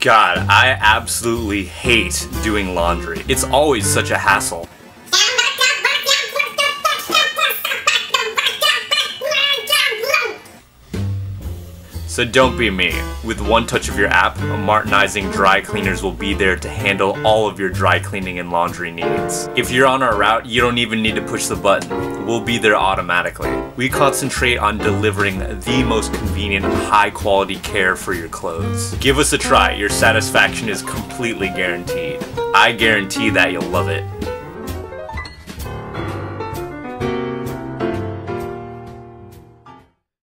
God, I absolutely hate doing laundry. It's always such a hassle. So don't be me. With one touch of your app, Martinizing Dry Cleaners will be there to handle all of your dry cleaning and laundry needs. If you're on our route, you don't even need to push the button. We'll be there automatically. We concentrate on delivering the most convenient, high quality care for your clothes. Give us a try, your satisfaction is completely guaranteed. I guarantee that you'll love it.